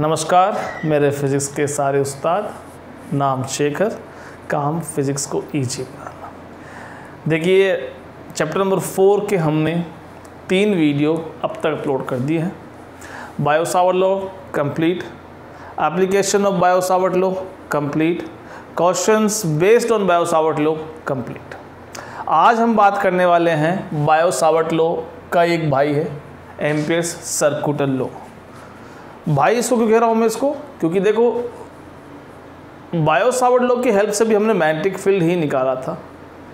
नमस्कार, मेरे फिज़िक्स के सारे उस्ताद, नाम शेखर, काम फिज़िक्स को ईजी बनाना। देखिए, चैप्टर नंबर फोर के हमने तीन वीडियो अब तक अपलोड कर दिए हैं। Biot Savart law, complete. Application of Biot Savart law, complete. Questions based on Biot Savart law, complete. आज हम बात करने वाले हैं बायोसावर्ट लॉ का एक भाई है एम्पियर्स सर्कुटल लॉ। भाई इसको क्यों कह रहा हूँ मैं इसको? क्योंकि देखो बायोसावर्ट लॉ की हेल्प से भी हमने मैग्नेटिक फ़ील्ड ही निकाला था।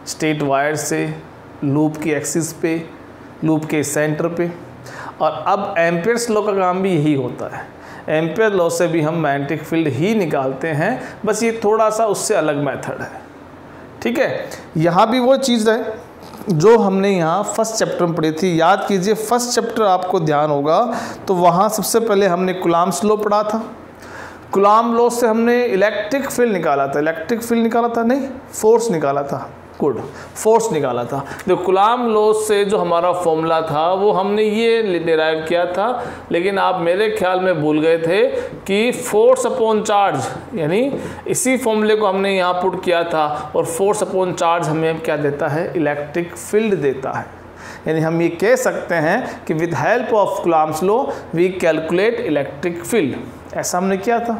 स्टेट वायर से, लूप की एक्सिस पे, लूप के सेंटर पे। और अब एम्पियर्स लॉ का काम भी यही होता है। एम्पियर लॉ से भी हम मैग्नेटिक फ़ील्ड ही निकालते हैं। बस ये थोड़ा सा उससे अलग मेथड है। ठीक है? यहाँ भी वो चीज़ है। जो हमने यहाँ फ़र्स्ट चैप्टर में पढ़ी थी, याद कीजिए, फ़र्स्ट चैप्टर आपको ध्यान होगा तो वहाँ सबसे पहले हमने कुलाम्स स्लो पढ़ा था। कुलाम लो से हमने इलेक्ट्रिक फ़ील्ड निकाला था। इलेक्ट्रिक फ़ील्ड निकाला था नहीं फोर्स निकाला था। गुड फोर्स निकाला था। जो कुलाम लॉ से जो हमारा फॉर्मूला था, वो हमने ये डिराइव किया था। लेकिन आप मेरे ख्याल में भूल गए थे कि फोर्स अपॉन चार्ज यानी इसी फॉर्मूले को हमने यहाँ पुट किया था और फोर्स अपॉन चार्ज हमें क्या देता है? इलेक्ट्रिक फ़ील्ड देता है। यानी हम ये कह सकते हैं कि with help of Coulomb's law we calculate electric field ऐसा हमने किया था।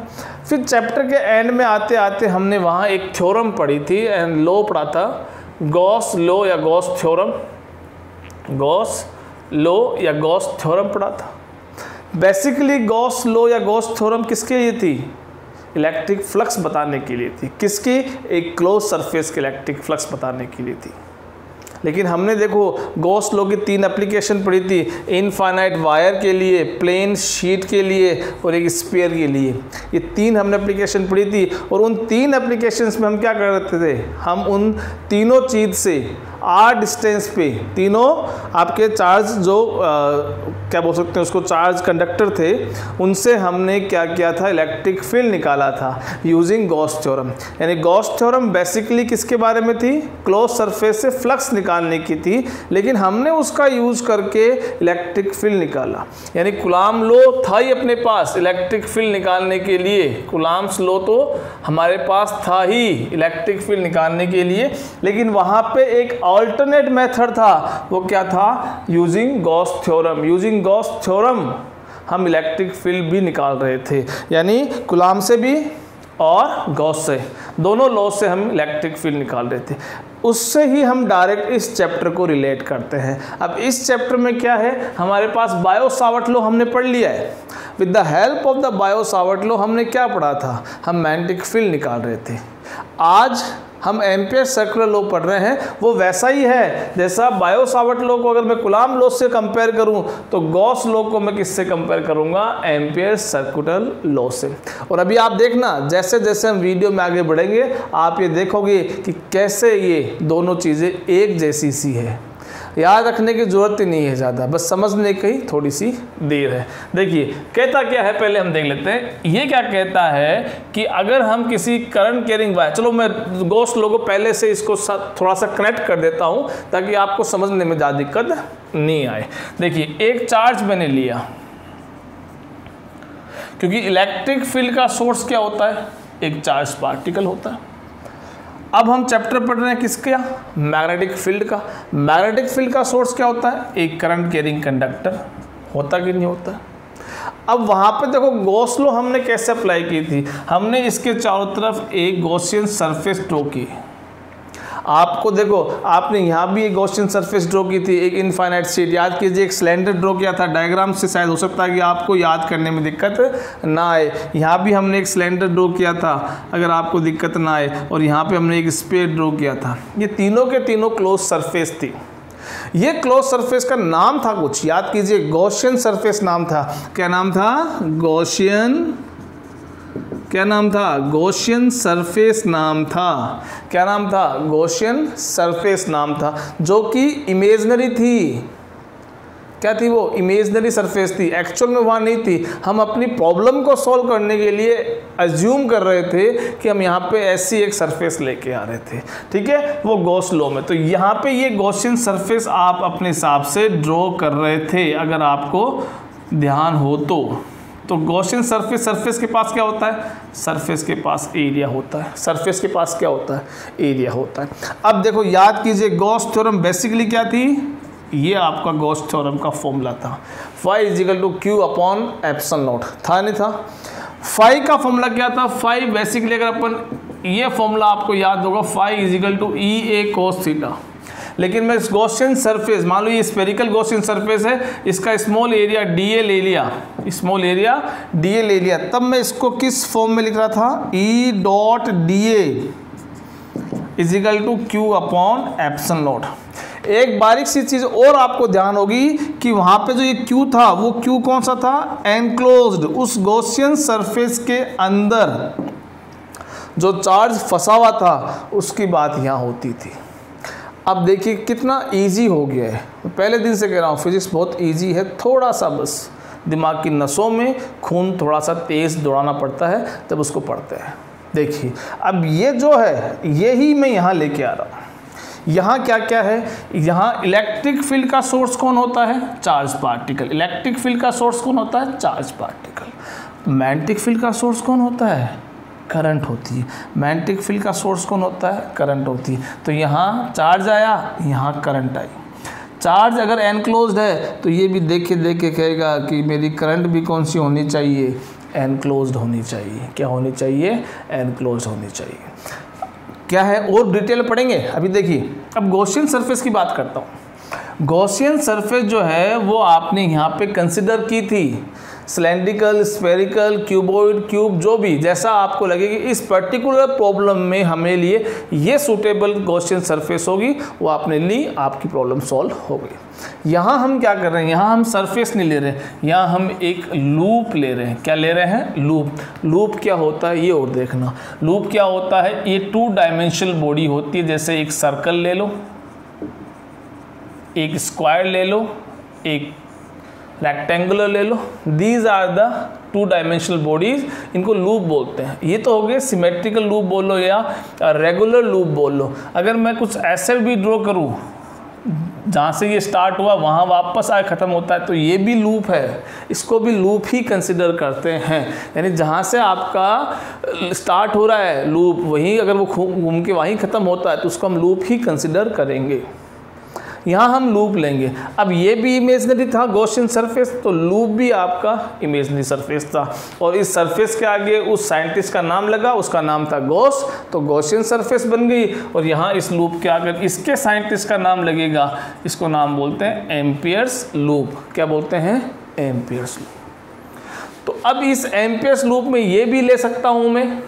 फिर चैप्टर के एंड में आते आते हमने वहाँ एक थ्योरम पढ़ी थी एंड लो पढ़ा था। गॉस लो या गॉस थ्योरम गॉस लो या गॉस थ्योरम पढ़ा था। बेसिकली गॉस लो या गॉस थ्योरम किसके लिए थी? इलेक्ट्रिक फ्लक्स बताने के लिए थी। किसकी? एक क्लोज सरफेस के इलेक्ट्रिक फ्लक्स बताने के लिए थी। लेकिन हमने देखो गोस लो की तीन एप्लीकेशन पढ़ी थी इनफाइनाइट वायर के लिए प्लेन शीट के लिए और एक स्पेयर के लिए। ये तीन हमने एप्लीकेशन पढ़ी थी और उन तीन एप्लीकेशन में हम क्या कर रहे थे? हम उन तीनों चीज़ से आर डिस्टेंस पे। तीनों आपके चार्ज जो आ, क्या बोल सकते हैं उसको चार्ज कंडक्टर थे उनसे हमने क्या किया था? इलेक्ट्रिक फ़ील्ड निकाला था यूजिंग गॉस थ्योरम यानी गॉस थ्योरम बेसिकली किसके बारे में थी? क्लोज सरफेस से फ्लक्स निकालने की थी लेकिन हमने उसका यूज़ करके इलेक्ट्रिक फ़ील्ड निकाला। यानी गुलाम लो था ही अपने पास इलेक्ट्रिक फ़ील्ड निकालने के लिए। गुलाम्स लो तो हमारे पास था ही इलेक्ट्रिक फ़ील्ड निकालने के लिए। लेकिन वहाँ पे एक ऑल्टरनेट मेथड था, वो क्या था? Using Gauss theorem using Gauss theorem हम इलेक्ट्रिक फ़ील्ड भी निकाल रहे थे, यानी गुलाम से भी और गॉस से। दोनों लॉ से हम इलेक्ट्रिक फ़ील्ड निकाल रहे थे। उससे ही हम डायरेक्ट इस चैप्टर को रिलेट करते हैं। अब इस चैप्टर में क्या है? हमारे पास बायो सावट लो हमने पढ़ लिया है। With the help of the Biot Savart law हमने क्या पढ़ा था? हम मैग्नेटिक फ़ील्ड निकाल रहे थे। आज हम एम्पियर सर्कुलर लो पढ़ रहे हैं, वो वैसा ही है। जैसा बायोसावट लो को अगर मैं गुलाम लो से कंपेयर करूँ तो गॉस लो को मैं किससे कंपेयर करूँगा? एम्पियर सर्कुलर लो से। और अभी आप देखना, जैसे जैसे हम वीडियो में आगे बढ़ेंगे, आप ये देखोगे कि कैसे ये दोनों चीज़ें एक जैसी सी है। याद रखने की ज़रूरत ही नहीं है ज़्यादा। बस समझने की ही थोड़ी सी देर है। देखिए, कहता क्या है पहले हम देख लेते हैं। ये क्या कहता है कि अगर हम किसी करंट कैरिंग वायर चलो मैं गोस्ट लोगों पहले से इसको थोड़ा सा कनेक्ट कर देता हूँ, ताकि आपको समझने में ज़्यादा दिक्कत नहीं आए। देखिए, एक चार्ज मैंने लिया। क्योंकि इलेक्ट्रिक फ़ील्ड का सोर्स क्या होता है? एक चार्ज पार्टिकल होता है। अब हम चैप्टर पढ़ रहे हैं किसका? मैग्नेटिक फ़ील्ड का। मैग्नेटिक फ़ील्ड का सोर्स क्या होता है? एक करंट कैरिंग कंडक्टर होता कि नहीं होता? अब वहाँ पे देखो गोसलो हमने कैसे अप्लाई की थी? हमने इसके चारों तरफ़ एक गोशियन सरफेस ड्रॉ की। आपको देखो, आपने यहाँ भी एक गोश्चन सरफेस ड्रॉ की थी, एक इनफाइनाइट सीट याद कीजिए, एक सिलेंडर ड्रॉ किया था। डायग्राम से शायद हो सकता है कि आपको याद करने में दिक्कत ना आए। यहाँ भी हमने एक सिलेंडर ड्रॉ किया था, अगर आपको दिक्कत ना आए। और यहाँ पर हमने एक स्पेयर ड्रॉ किया था। ये तीनों के तीनों क्लोज सरफेस थी। ये क्लोज सरफेस का नाम था कुछ। याद कीजिए गौशियन सरफेस नाम था। क्या नाम था? गौशियन क्या नाम था? गोशियन सरफेस नाम था। क्या नाम था? गोशियन सरफेस नाम था, जो कि इमेजनरी थी। क्या थी वो? इमेजनरी सरफेस थी। एक्चुअल में वहाँ नहीं थी। हम अपनी प्रॉब्लम को सॉल्व करने के लिए अज्यूम कर रहे थे कि हम यहाँ पे ऐसी एक सरफेस लेके आ रहे थे। ठीक है? वो गोस लो में। तो यहाँ पे ये गोशियन सरफेस आप अपने हिसाब से ड्रॉ कर रहे थे, अगर आपको ध्यान हो तो। तो गॉसियन सरफेस सरफेस के पास क्या होता है? सरफेस के पास एरिया होता है। सरफेस के पास क्या होता है? एरिया होता है। अब देखो, याद कीजिए, गॉस थ्योरम बेसिकली क्या थी? ये आपका गॉस थ्योरम का फॉर्मूला था। Phi is equal to q upon epsilon naught था नहीं था? फाइव का फॉर्मूला क्या था? फाइव बेसिकली अगर अपन ये फॉर्मूला आपको याद होगा phi is equal to E A cos theta लेकिन मैं इस गॉसियन सरफेस मान लो ये स्पेरिकल गॉसियन सरफेस है, इसका स्मॉल एरिया डी ए ले लिया। स्मॉल एरिया डी ए ले लिया। तब मैं इसको किस फॉर्म में लिख रहा था? E dot d A to q upon epsilon naught एक बारीक सी चीज़ और आपको ध्यान होगी कि वहाँ पे जो ये क्यू था, वो क्यू कौन सा था? एनक्लोज्ड उस गॉसियन सरफेस के अंदर। जो चार्ज फंसा हुआ था, उसकी बात यहाँ होती थी। अब देखिए कितना इजी हो गया है। पहले दिन से कह रहा हूँ फिजिक्स बहुत इजी है, थोड़ा सा बस। दिमाग की नसों में खून थोड़ा सा तेज़ दौड़ाना पड़ता है, तब उसको पढ़ते हैं। देखिए, अब ये जो है ये ही मैं यहाँ लेके आ रहा हूँ। यहाँ क्या क्या है? यहाँ इलेक्ट्रिक फ़ील्ड का सोर्स कौन होता है? चार्ज पार्टिकल इलेक्ट्रिक फ़ील्ड का सोर्स कौन होता है? चार्ज पार्टिकल मैग्नेटिक फ़ील्ड का सोर्स कौन होता है? करंट होती है। मैग्नेटिक फ़ील्ड का सोर्स कौन होता है? करंट होती है। तो यहाँ चार्ज आया, यहाँ करंट आई। चार्ज अगर एनक्लोज है तो ये भी देख के देख के कहेगा कि मेरी करंट भी कौन सी होनी चाहिए? एनक्लोज होनी चाहिए। क्या होनी चाहिए? एनक्लोज होनी चाहिए। क्या है? और डिटेल पढ़ेंगे? अभी देखिए। अब गोशियन सरफेस की बात करता हूँ। गॉसियन सरफेस जो है, वो आपने यहाँ पे कंसिडर की थी। सिलेंड्रिकल स्पेरिकल क्यूबोइड, क्यूब, जो भी, जैसा आपको लगे कि इस पर्टिकुलर प्रॉब्लम में हमें लिए ये सूटेबल क्वेश्चन सरफेस होगी, वो आपने ली, आपकी प्रॉब्लम सॉल्व हो गई। यहाँ हम क्या कर रहे हैं? यहाँ हम सरफेस नहीं ले रहे हैं, यहाँ हम एक लूप ले रहे हैं। क्या ले रहे हैं? लूप लूप क्या होता है? ये और देखना। लूप क्या होता है? ये टू डायमेंशनल बॉडी होती है, जैसे एक सर्कल ले लो, एक स्क्वायर ले लो, एक रेक्टेंगुलर ले लो. These are the two dimensional bodies इनको लूप बोलते हैं. ये तो हो गए सिमेट्रिकल लूप बोलो या रेगुलर लूप बोल. अगर मैं कुछ ऐसे भी ड्रॉ करूँ, जहाँ से ये स्टार्ट हुआ, वहाँ वापस आए, ख़त्म होता है तो ये भी लूप है. इसको भी लूप ही कंसिडर करते हैं. यानी जहाँ से आपका स्टार्ट हो रहा है लूप वहीं अगर वो घूम के वहीं ख़त्म होता है तो उसको हम लूप ही कंसिडर करेंगे. यहाँ हम लूप लेंगे। अब ये भी इमेजनरी था गोशन सरफेस तो लूप भी आपका इमेजनरी सरफेस था। और इस सरफेस के आगे उस साइंटिस्ट का नाम लगा, उसका नाम था गोस तो गोशन सरफेस बन गई। और यहाँ इस लूप के आगे इसके साइंटिस्ट का नाम लगेगा। इसको नाम बोलते हैं एम्पियर्स लूप क्या बोलते हैं? एम्पियर्स लूप तो अब इस एम्पियर्स लूप में ये भी ले सकता हूँ मैं।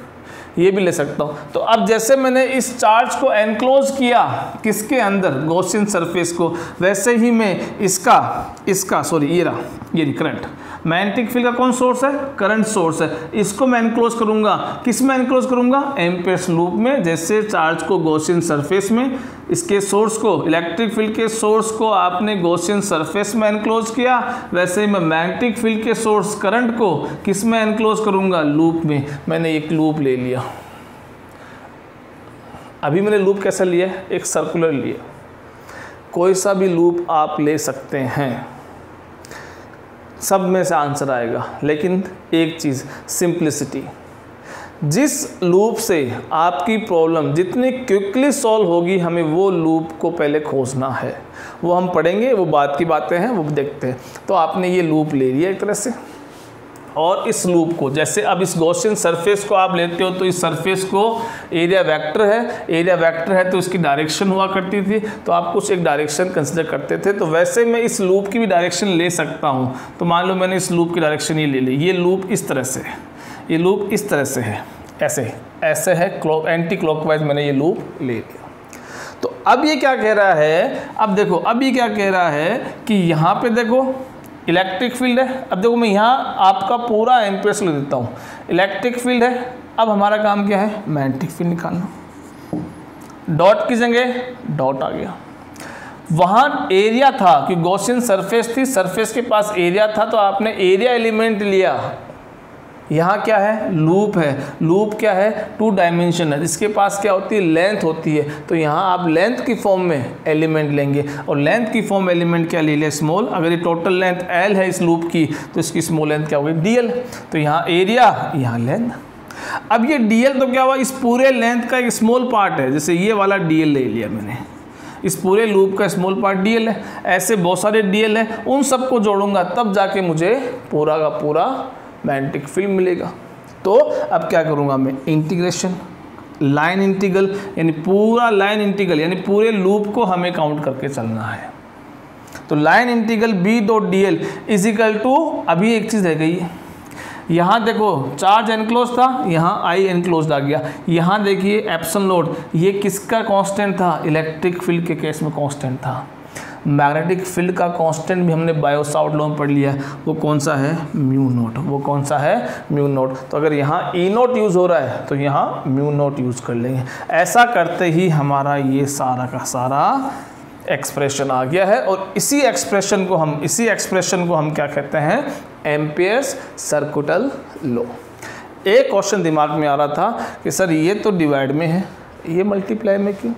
ये भी ले सकता हूँ। तो अब जैसे मैंने इस चार्ज को एनक्लोज किया किसके अंदर? गोशिन सरफेस को। वैसे ही मैं इसका इसका सॉरी ये रहा, ये करंट मैग्नेटिक फ़ील्ड का कौन सोर्स है? करंट सोर्स है। इसको मैं एनक्लोज करूँगा। किसमें एनक्लोज करूँगा? एम्पेयर्स लूप में, जैसे चार्ज को गोसियन सरफेस में, इसके सोर्स को इलेक्ट्रिक फ़ील्ड के सोर्स को आपने गोसियन सरफेस में एनक्लोज किया। वैसे ही मैं मैग्नेटिक फ़ील्ड के सोर्स करंट को किसमें एनक्लोज करूँगा? लूप में। मैंने एक लूप ले लिया। अभी मैंने लूप कैसा लिया? एक सर्कुलर लिया। कोई सा भी लूप आप ले सकते हैं। सब में से आंसर आएगा। लेकिन एक चीज़ सिंप्लिसिटी जिस लूप से आपकी प्रॉब्लम जितनी क्विकली सॉल्व होगी, हमें वो लूप को पहले खोजना है। वो हम पढ़ेंगे, वो बात की बातें हैं, वो देखते हैं। तो आपने ये लूप ले लिया एक तरह से। और इस लूप को, जैसे अब इस गॉसियन सरफेस को आप लेते हो तो इस सरफेस को एरिया वेक्टर है। एरिया वेक्टर है तो इसकी डायरेक्शन हुआ करती थी तो आप कुछ एक डायरेक्शन कंसिडर करते थे। तो वैसे मैं इस लूप की भी डायरेक्शन ले सकता हूँ। तो मान लो मैंने इस लूप की डायरेक्शन ये ले ली। ये लूप इस तरह से है। ये लूप इस तरह से है। ऐसे ऐसे है क्लॉक एंटी क्लॉकवाइज मैंने ये लूप ले लिया। तो अब ये क्या कह रहा है? अब देखो, अब ये क्या कह रहा है कि यहाँ पे देखो इलेक्ट्रिक फ़ील्ड है। अब देखो मैं यहाँ आपका पूरा एम्पियर्स ले देता हूँ। इलेक्ट्रिक फ़ील्ड है। अब हमारा काम क्या है? मैग्नेटिक फ़ील्ड निकालना। डॉट की जगह डॉट आ गया। वहाँ एरिया था कि गौशियन सरफेस थी, सरफेस के पास एरिया था तो आपने एरिया एलिमेंट लिया। यहाँ क्या है? लूप है। लूप क्या है? टू डायमेंशन है। इसके पास क्या होती है? लेंथ होती है। तो यहाँ आप लेंथ की फॉर्म में एलिमेंट लेंगे। और लेंथ की फॉर्म एलिमेंट क्या ले लिया स्मॉल। अगर ये टोटल लेंथ एल है इस लूप की तो इसकी स्मॉल लेंथ क्या होगी? डी एल तो यहाँ एरिया यहाँ लेंथ अब ये डी एल तो क्या हुआ? इस पूरे लेंथ का एक स्मॉल पार्ट है। जैसे ये वाला डी एल ले लिया मैंने। इस पूरे लूप का स्मॉल पार्ट डी है। ऐसे बहुत सारे डी है। उन सबको जोड़ूँगा, तब जाके मुझे पूरा का पूरा मैग्नेटिक फ़ील्ड मिलेगा। तो अब क्या करूँगा मैं? इंटीग्रेशन लाइन इंटीगल यानी पूरा लाइन इंटीगल यानी पूरे लूप को हमें काउंट करके चलना है। तो line integral B dot d L is equal to अभी एक चीज़ रह गई है। यहाँ देखो चार्ज एनक्लोज था, यहाँ आई एनक्लोज आ गया। यहाँ देखिए एप्सन लोड ये किसका कांस्टेंट था? इलेक्ट्रिक फ़ील्ड के केस में कांस्टेंट था। मैग्नेटिक फ़ील्ड का कांस्टेंट भी हमने बायोसाउट लॉ में पढ़ लिया है। वो कौन सा है? Mu naught. वो कौन सा है? Mu naught. तो अगर यहाँ ई नोट यूज़ हो रहा है तो यहाँ म्यू नोट यूज़ कर लेंगे। ऐसा करते ही हमारा ये सारा का सारा एक्सप्रेशन आ गया है और इसी एक्सप्रेशन को हम, इसी एक्सप्रेशन को हम क्या कहते हैं? एम्पियर्स सर्कुटल लॉ एक क्वेश्चन दिमाग में आ रहा था कि, सर, ये तो डिवाइड में है। ये मल्टीप्लाई में क्यों?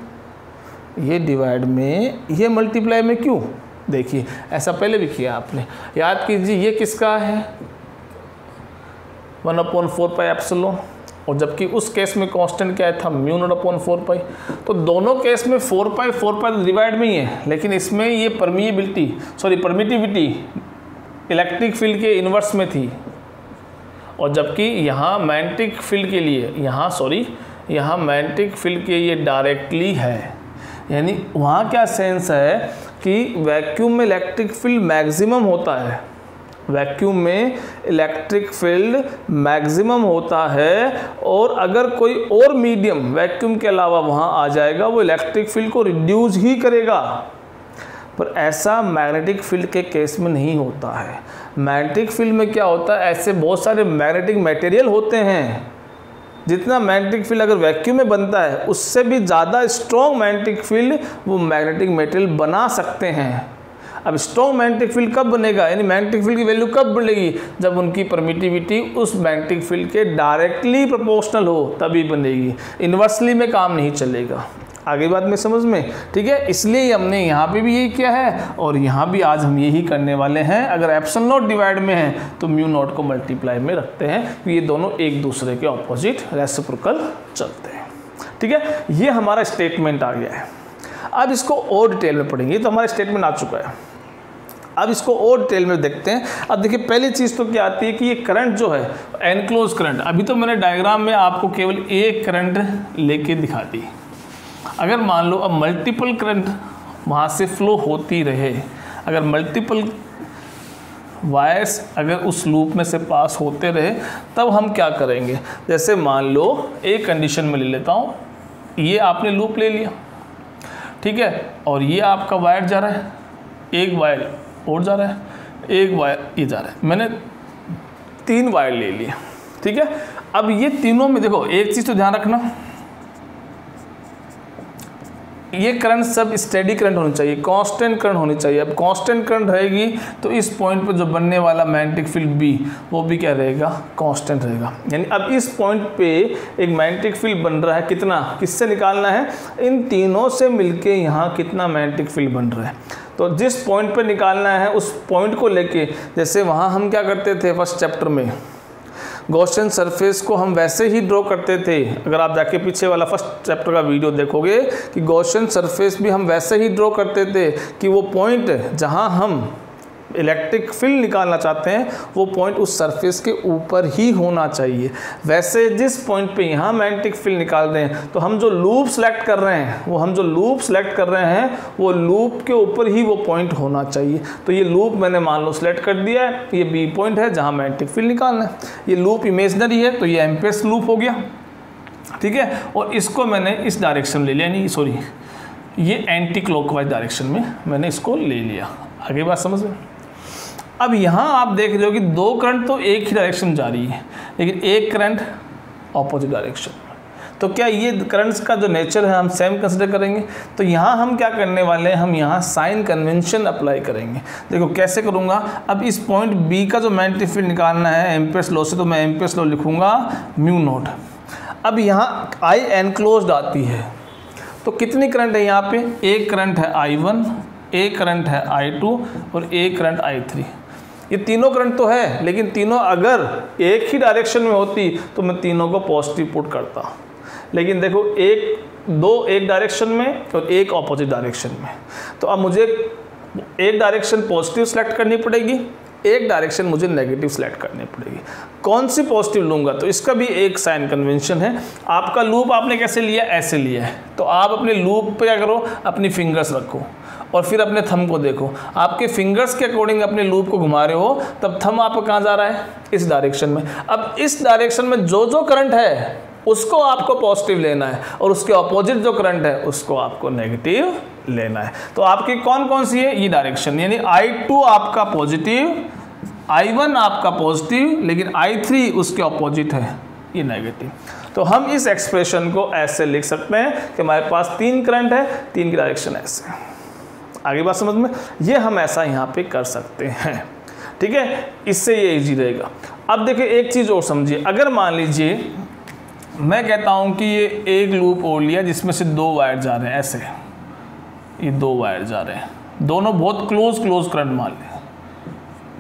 ये डिवाइड में, ये मल्टीप्लाई में क्यों? देखिए, ऐसा पहले भी किया आपने। याद कीजिए, ये किसका है? One upon four pi epsilon. और जबकि उस केस में कांस्टेंट क्या था mu naught upon four pi. तो दोनों केस में फोर पाई फोर पाई तो डिवाइड में ही है। लेकिन इसमें ये permeability sorry permittivity electric field के इन्वर्स में थी। और जबकि यहाँ मैग्नेटिक फ़ील्ड के लिए, यहाँ सॉरी यहाँ मैग्नेटिक फ़ील्ड के ये डायरेक्टली है। यानी वहाँ क्या सेंस है कि वैक्यूम में इलेक्ट्रिक फ़ील्ड मैक्सिमम होता है। वैक्यूम में इलेक्ट्रिक फ़ील्ड मैक्सिमम होता है और अगर कोई और मीडियम वैक्यूम के अलावा वहाँ आ जाएगा, वो इलेक्ट्रिक फ़ील्ड को रिड्यूस ही करेगा। पर ऐसा मैग्नेटिक फ़ील्ड के केस में नहीं होता है। मैग्नेटिक फ़ील्ड में क्या होता है? ऐसे बहुत सारे मैग्नेटिक मटेरियल होते हैं। जितना मैग्नेटिक फ़ील्ड अगर वैक्यूम में बनता है, उससे भी ज़्यादा स्ट्रॉन्ग मैग्नेटिक फ़ील्ड वो मैग्नेटिक मेटेरियल बना सकते हैं। अब स्ट्रॉन्ग मैग्नेटिक फ़ील्ड कब बनेगा? यानी मैग्नेटिक फ़ील्ड की वैल्यू कब बढ़ेगी जब उनकी परमिटिविटी उस मैग्नेटिक फ़ील्ड के डायरेक्टली प्रोपोर्शनल हो, तभी बनेगी। इन्वर्सली में काम नहीं चलेगा। आगे बात में समझ में? ठीक है, इसलिए हमने यहाँ पे भी यही किया है और यहाँ भी आज हम यही करने वाले हैं। अगर एप्सन नोट डिवाइड में है तो म्यू नोट को मल्टीप्लाई में रखते हैं। तो ये दोनों एक दूसरे के ऑपोजिट रेसिप्रोकल चलते हैं। ठीक है, ये हमारा स्टेटमेंट आ गया है। अब इसको और डिटेल में पढ़ेंगे। तो हमारा स्टेटमेंट आ चुका है। अब इसको और डिटेल में देखते हैं। अब देखिए, पहली चीज़ तो क्या आती है कि ये करंट जो है एनक्लोज करंट अभी तो मैंने डायग्राम में आपको केवल एक करंट लेके दिखा दी। अगर मान लो अब मल्टीपल करंट वहाँ से फ्लो होती रहे, अगर मल्टीपल वायर्स अगर उस लूप में से पास होते रहे, तब हम क्या करेंगे? जैसे मान लो एक कंडीशन में ले लेता हूँ, ये आपने लूप ले लिया, ठीक है? और ये आपका वायर जा रहा है, एक वायर और जा रहा है, एक वायर ये जा रहा है। मैंने तीन वायर ले लिए, ठीक है? अब ये तीनों में देखो, एक चीज़ तो ध्यान रखना ये करंट सब स्टेडी करंट होनी चाहिए कांस्टेंट करंट होनी चाहिए। अब कांस्टेंट करंट रहेगी तो इस पॉइंट पे जो बनने वाला मैग्नेटिक फ़ील्ड बी वो भी क्या रहेगा? कांस्टेंट रहेगा। यानी अब इस पॉइंट पे एक मैग्नेटिक फ़ील्ड बन रहा है कितना? किससे निकालना है? इन तीनों से मिलके यहाँ कितना मैग्नेटिक फ़ील्ड बन रहा है? तो जिस पॉइंट पे निकालना है, उस पॉइंट को लेके, जैसे वहाँ हम क्या करते थे फ़र्स्ट चैप्टर में? गौशन सरफेस को हम वैसे ही ड्रॉ करते थे। अगर आप जाके पीछे वाला फ़र्स्ट चैप्टर का वीडियो देखोगे कि गोशन सरफेस भी हम वैसे ही ड्रॉ करते थे कि वो पॉइंट जहाँ हम इलेक्ट्रिक फ़ील्ड निकालना चाहते हैं, वो पॉइंट उस सरफेस के ऊपर ही होना चाहिए। वैसे जिस पॉइंट पे यहाँ मैग्नेटिक फ़ील्ड निकाल रहे हैं तो हम जो लूप सेलेक्ट कर रहे हैं, वो हम जो लूप सेलेक्ट कर रहे हैं, वो लूप के ऊपर ही वो पॉइंट होना चाहिए। तो ये लूप मैंने मान लो सेलेक्ट कर दिया है, ये बी पॉइंट है जहाँ मैग्नेटिक फ़ील्ड निकालना है। ये लूप इमेजनरी है तो ये एम्पेस लूप हो गया। ठीक है? और इसको मैंने इस डायरेक्शन ले लिया नहीं सॉरी ये एंटी क्लॉकवाइज डायरेक्शन में मैंने इसको ले लिया। आगे बात समझ में? अब यहाँ आप देख रहे हो कि दो करंट तो एक ही डायरेक्शन जा रही है, लेकिन एक करंट ऑपोजिट डायरेक्शन तो क्या ये करंट्स का जो नेचर है, हम सेम कंसिडर करेंगे? तो यहाँ हम क्या करने वाले हैं? हम यहाँ साइन कन्वेंशन अप्लाई करेंगे। देखो, कैसे करूँगा? अब इस पॉइंट बी का जो मैग्नेटिक फ़ील्ड निकालना है एम्पेस लॉ से तो मैं एम्पेस लॉ लिखूँगा म्यू नोट अब यहाँ आई एनक्लोज आती है। तो कितनी करंट है यहाँ पे? एक करंट है आई वन एक करंट है आई टू और एक करंट आई थ्री ये तीनों करंट तो है, लेकिन तीनों अगर एक ही डायरेक्शन में होती तो मैं तीनों को पॉजिटिव पुट करता। लेकिन देखो, एक, दो एक डायरेक्शन में और एक ऑपोजिट डायरेक्शन में। तो अब मुझे एक डायरेक्शन पॉजिटिव सेलेक्ट करनी पड़ेगी, एक डायरेक्शन मुझे नेगेटिव सेलेक्ट करनी पड़ेगी। कौन सी पॉजिटिव लूँगा? तो इसका भी एक साइन कन्वेंशन है। आपका लूप आपने कैसे लिया? ऐसे लिया है। तो आप अपने लूप पे क्या करो? अपनी फिंगर्स रखो। और फिर अपने थम को देखो। आपके फिंगर्स के अकॉर्डिंग अपने लूप को घुमा रहे हो, तब थम आपका कहाँ जा रहा है? इस डायरेक्शन में। अब इस डायरेक्शन में जो जो करंट है, उसको आपको पॉजिटिव लेना है और उसके अपोजिट जो करंट है, उसको आपको नेगेटिव लेना है। तो आपकी कौन कौन सी है? ये डायरेक्शन यानी आई टू आपका पॉजिटिव आई वन आपका पॉजिटिव लेकिन आई थ्री उसके अपोजिट है, ये नेगेटिव तो हम इस एक्सप्रेशन को ऐसे लिख सकते हैं कि हमारे पास तीन करंट है, तीन की डायरेक्शन ऐसे। आगे बात समझ में? ये हम ऐसा यहाँ पे कर सकते हैं। ठीक है? इससे ये इजी रहेगा। अब देखिए, एक चीज़ और समझिए। अगर मान लीजिए, मैं कहता हूँ कि ये एक लूप और लिया, जिसमें से दो वायर जा रहे हैं, ऐसे। ये दो वायर जा रहे हैं। दोनों बहुत क्लोज क्लोज करंट मान लें।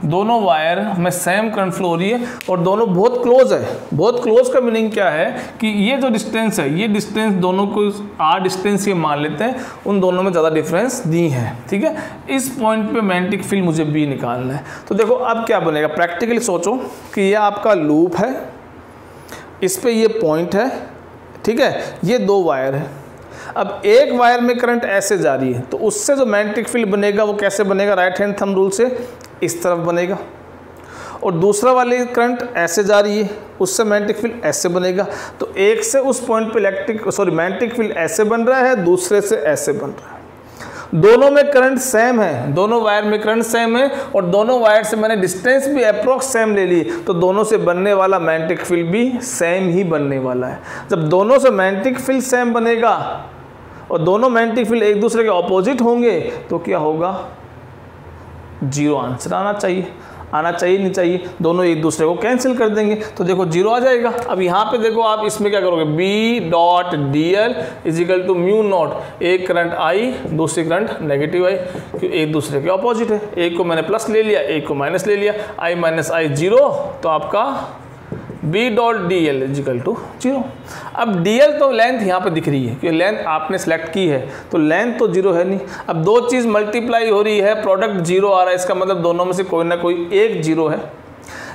दोनों वायर में सेम करंट फ्लो हो रही है और दोनों बहुत क्लोज है। बहुत क्लोज का मीनिंग क्या है कि ये जो डिस्टेंस है, ये डिस्टेंस दोनों को आर डिस्टेंस ये मान लेते हैं, उन दोनों में ज़्यादा डिफरेंस दी है, ठीक है? इस पॉइंट पे मैग्नेटिक फ़ील्ड मुझे बी निकालना है। तो देखो, अब क्या बनेगा? प्रैक्टिकली सोचो कि ये आपका लूप है, इस पर यह पॉइंट है, ठीक है? ये दो वायर है। अब एक वायर में करंट ऐसे जा रही है तो उससे जो मैग्नेटिक फ़ील्ड बनेगा, वो कैसे बनेगा? राइट हैंड थम रूल से। इस तरफ़ बनेगा। और दूसरा वाली करंट ऐसे जा रही है, उससे मैग्नेटिक फ़ील्ड ऐसे बनेगा। तो एक से उस पॉइंट पे इलेक्ट्रिक सॉरी मैग्नेटिक फ़ील्ड ऐसे बन रहा है, दूसरे से ऐसे बन रहा है। दोनों में करंट सेम है, दोनों वायर में करंट सेम है, और दोनों वायर से मैंने डिस्टेंस भी अप्रोक्स सेम ले ली तो दोनों से बनने वाला मैग्नेटिक फ़ील्ड भी सेम ही बनने वाला है। जब दोनों से मैग्नेटिक फ़ील्ड सेम बनेगा, और दोनों मैग्नेटिक फ़ील्ड एक दूसरे के ऑपोजिट होंगे तो क्या होगा? ज़ीरो आंसर आना चाहिए। आना चाहिए, नहीं चाहिए, दोनों एक दूसरे को कैंसिल कर देंगे। तो देखो, ज़ीरो आ जाएगा। अब यहाँ पे देखो आप इसमें क्या करोगे? B dot D L is equal to mu naught एक करंट आई, दूसरी करंट नेगेटिव आई क्यों एक दूसरे के ऑपोजिट है। एक को मैंने प्लस ले लिया, एक को माइनस ले लिया। आई माइनस आई ज़ीरो तो आपका B dot D L is equal to zero अब डी एल तो लेंथ यहाँ पर दिख रही है, क्योंकि लेंथ आपने सेलेक्ट की है तो लेंथ तो ज़ीरो है नहीं। अब दो चीज़ मल्टीप्लाई हो रही है प्रोडक्ट ज़ीरो आ रहा है, इसका मतलब दोनों में से कोई ना कोई एक ज़ीरो है।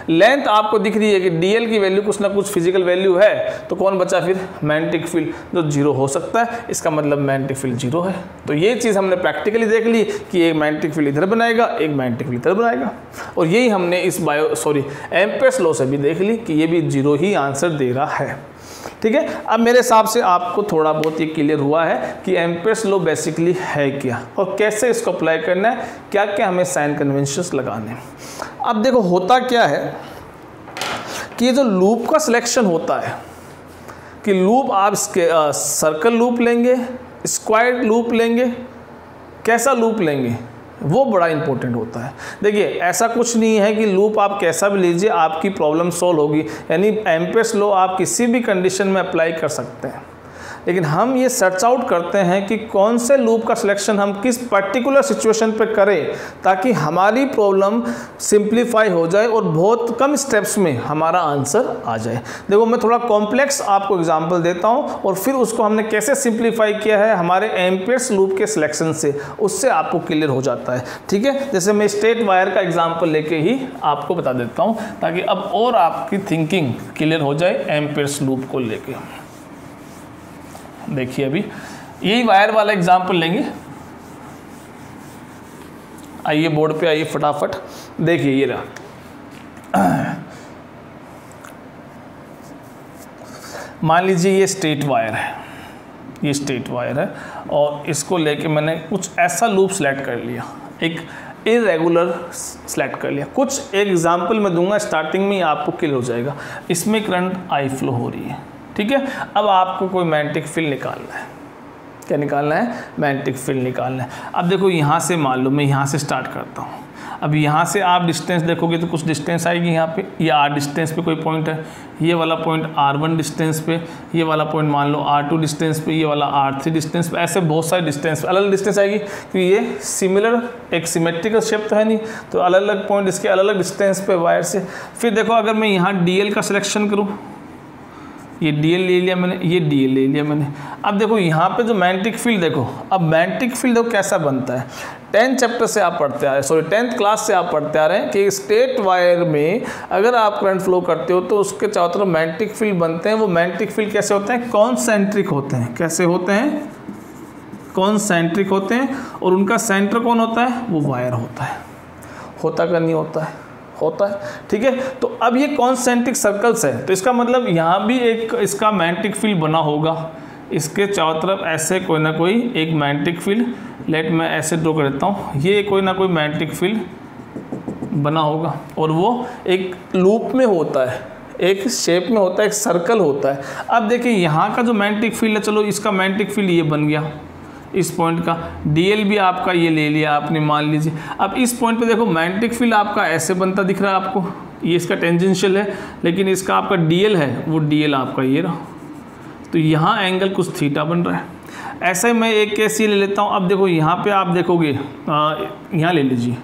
लेंथ आपको दिख रही है कि डीएल की वैल्यू कुछ ना कुछ फ़िज़िकल वैल्यू है तो कौन बचा फिर? मैंटिक फ़ील्ड जो ज़ीरो हो सकता है, इसका मतलब मैंटिक फ़ील्ड ज़ीरो है। तो ये चीज़ हमने प्रैक्टिकली देख ली कि एक मैंटिक फ़ील्ड इधर बनाएगा, एक मैग्नेटिक फ़ील्ड इधर बनाएगा। और यही हमने इस बायो सॉरी एम्पेस लॉ से भी देख ली कि ये भी ज़ीरो ही आंसर दे रहा है। ठीक है? अब मेरे हिसाब से आपको थोड़ा बहुत ये क्लियर हुआ है कि एम्पेस लो बेसिकली है क्या और कैसे इसको अप्लाई करना है, क्या क्या हमें साइन कन्वेंशन लगाने अब देखो, होता क्या है कि ये जो लूप का सिलेक्शन होता है, कि लूप आप इसके सर्कल लूप लेंगे स्क्वायर लूप लेंगे, कैसा लूप लेंगे? वो बड़ा इंपॉर्टेंट होता है। देखिए, ऐसा कुछ नहीं है कि लूप आप कैसा भी लीजिए, आपकी प्रॉब्लम सॉल्व होगी। यानी एम्पेस लो आप किसी भी कंडीशन में अप्लाई कर सकते हैं। लेकिन हम ये सर्च आउट करते हैं कि कौन से लूप का सिलेक्शन हम किस पर्टिकुलर सिचुएशन पे करें ताकि हमारी प्रॉब्लम सिंप्लीफाई हो जाए और बहुत कम स्टेप्स में हमारा आंसर आ जाए। देखो, मैं थोड़ा कॉम्प्लेक्स आपको एग्जांपल देता हूँ और फिर उसको हमने कैसे सिंप्लीफाई किया है हमारे एम्पेयर्स लूप के सिलेक्शन से, उससे आपको क्लियर हो जाता है। ठीक है? जैसे मैं स्टेट वायर का एग्ज़ाम्पल लेके ही आपको बता देता हूँ ताकि अब और आपकी थिंकिंग क्लियर हो जाए एम्पेयर्स लूप को लेके। देखिए अभी। यही वायर वाला एग्ज़ाम्पल लेंगे। आइए बोर्ड पे आइए फटाफट। देखिए ये रहा। मान लीजिए ये स्ट्रेट वायर है। ये स्ट्रेट वायर है और इसको लेके मैंने कुछ ऐसा लूप सेलेक्ट कर लिया। एक इरेगुलर सेलेक्ट कर लिया। कुछ एक एग्जांपल मैं दूँगा स्टार्टिंग में ही आपको क्लियर हो जाएगा। इसमें करंट आई फ्लो हो रही है। ठीक है? अब आपको कोई मैग्नेटिक फ़ील्ड निकालना है। क्या निकालना है? मैग्नेटिक फ़ील्ड निकालना है। अब देखो, यहाँ से मान लो, मैं यहाँ से स्टार्ट करता हूँ। अब यहाँ से आप डिस्टेंस देखोगे तो कुछ डिस्टेंस आएगी यहाँ पे। ये यह आर डिस्टेंस पे कोई पॉइंट है। ये वाला पॉइंट आर वन डिस्टेंस पे। ये वाला पॉइंट मान लो आर टू डिस्टेंस पे। ये वाला आर थ्री डिस्टेंस पे। ऐसे बहुत सारे डिस्टेंस अलग अलग डिस्टेंस आएगी। क्योंकि ये सिमिलर एक सिमेट्रिकल शेप तो है नहीं। तो अलग अलग पॉइंट इसके अलग अलग डिस्टेंस पे वायर से। फिर देखो, अगर मैं यहाँ डी का सिलेक्शन करूँ ये डी ले लिया मैंने, ये डी ले लिया मैंने। अब देखो, यहाँ पे जो मैग्नेटिक फ़ील्ड देखो, अब मैग्नेटिक फ़ील्ड देखो कैसा बनता है। टेंथ चैप्टर से आप पढ़ते आ रहे हैं सॉरी टेंथ क्लास से आप पढ़ते आ रहे हैं कि स्टेट वायर में अगर आप करंट फ्लो करते हो तो उसके चारों तरफ़ मैग्नेटिक फ़ील्ड बनते हैं। वो मैग्नेटिक फ़ील्ड कैसे होते हैं? कॉन्सेंट्रिक होते हैं। कैसे होते हैं? कॉन्सेंट्रिक होते हैं। और उनका सेंटर कौन होता है? वो वायर होता है। होता का नहीं होता है। होता है, ठीक है? तो अब ये कॉन्सेंट्रिक सर्कल्स है। तो इसका मतलब यहाँ भी एक इसका मैग्नेटिक फ़ील्ड बना होगा। इसके चारों तरफ़ ऐसे कोई ना कोई एक मैग्नेटिक फ़ील्ड लेट मैं ऐसे ड्रॉ कर देता हूँ। ये कोई ना कोई मैग्नेटिक फ़ील्ड बना होगा और वो एक लूप में होता है, एक शेप में होता है, एक सर्कल होता है। अब देखिए, यहाँ का जो मैग्नेटिक फ़ील्ड है, चलो इसका मैग्नेटिक फ़ील्ड ये बन गया। इस पॉइंट का। डीएल भी आपका ये ले लिया आपने, मान लीजिए। अब इस पॉइंट पे देखो मैग्नेटिक फ़ील्ड आपका ऐसे बनता दिख रहा है आपको। ये इसका टेंजेंशियल है, लेकिन इसका आपका डीएल है, वो डीएल आपका ये रहा। तो यहाँ एंगल कुछ थीटा बन रहा है। ऐसे मैं एक केस ये ले लेता हूँ। अब देखो, यहाँ पे आप देखोगे यहाँ ले लीजिए,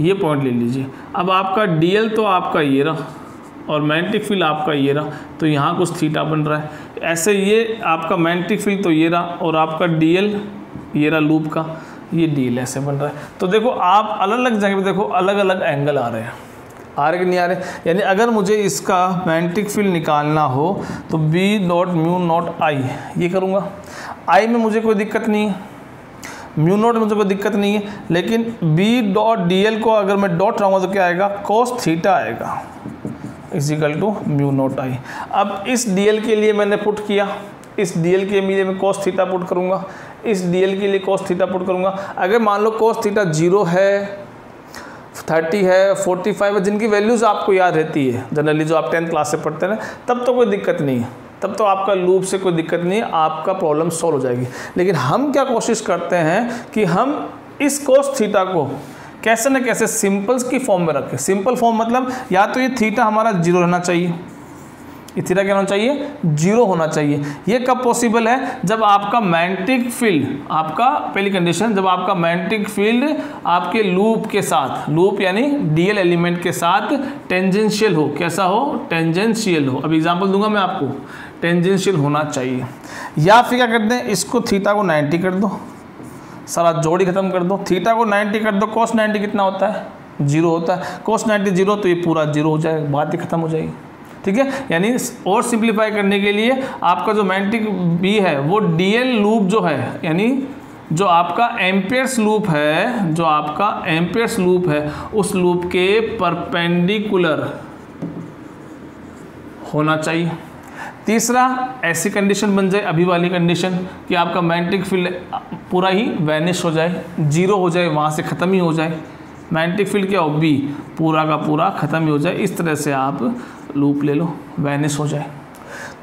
ये पॉइंट ले लीजिए। अब आपका डीएल तो आपका ये रहा, और मैग्नेटिक फ़ील्ड आपका ये रहा तो यहाँ कुछ थीटा बन रहा है। ऐसे ये आपका मैग्नेटिक फ़ील्ड तो ये रहा, और आपका डीएल ये रहा लूप का, ये डी ऐसे बन रहा है। तो देखो, आप अलग अलग जगह पे देखो अलग अलग एंगल आ रहे हैं। आ रहे कि नहीं आ रहे? यानी अगर मुझे इसका मैग्नेटिक फ़ील्ड निकालना हो तो B dot mu naught I ये करूँगा। आई में मुझे कोई दिक्कत नहीं है। म्यू नॉट में मुझे कोई दिक्कत नहीं है, लेकिन बी डॉट डी एल को अगर मैं डॉट रहूँगा तो क्या आएगा? कॉस थीटा आएगा। Is equal to mu naught I अब इस डी एल के लिए मैंने पुट किया। इस डी एल के लिए मैं कॉस थीटा पुट करूँगा, इस डी एल के लिए कॉस थीटा पुट करूँगा। अगर मान लो कॉस थीटा ज़ीरो है थर्टी है फोर्टी फाइव है, जिनकी वैल्यूज़ आपको याद रहती है जनरली जो आप टेंथ क्लास से पढ़ते हैं तब तो कोई दिक्कत नहीं है। तब तो आपका लूप से कोई दिक्कत नहीं है आपका प्रॉब्लम सॉल्व हो जाएगी। लेकिन हम क्या कोशिश करते हैं कि हम इस कोस थीटा को कैसे न कैसे सिंपल्स की फॉर्म में रखें। सिंपल फॉर्म मतलब या तो ये थीटा हमारा ज़ीरो रहना चाहिए थीटा क्या होना चाहिए, ज़ीरो होना चाहिए। ये कब पॉसिबल है? जब आपका मैग्नेटिक फ़ील्ड आपका पहली कंडीशन जब आपका मैग्नेटिक फ़ील्ड आपके लूप के साथ लूप यानी डीएल एलिमेंट के साथ टेंजेंशियल हो। कैसा हो? टेंजेंशियल हो। अब एग्जांपल दूँगा मैं आपको। टेंजेंशियल होना चाहिए। या फिर क्या कर दें इसको थीटा को 90 कर दो। सारा जोड़ी खत्म कर दो। थीटा को 90 कर दो। कॉस 90 कितना होता है? ज़ीरो होता है। कॉस 90 ज़ीरो तो ये पूरा ज़ीरो हो जाएगा। बात ही खत्म हो जाएगी। ठीक है? यानी और सिंप्लीफाई करने के लिए आपका जो मैंटिक बी है, वो डीएल लूप जो है, यानी जो आपका एम्पेयर्स लूप है, जो आपका एम्पेयर्स लूप है, उस लूप के परपेंडिकुलर होना चाहिए। तीसरा, ऐसी कंडीशन बन जाए, अभी वाली कंडीशन कि आपका मैग्नेटिक फ़ील्ड पूरा ही वैनिश हो जाए ज़ीरो हो जाए, वहाँ से ख़त्म ही हो जाए। मैग्नेटिक फ़ील्ड क्या हो बी पूरा का पूरा ख़त्म ही हो जाए। इस तरह से आप लूप ले लो वैनिस हो जाए।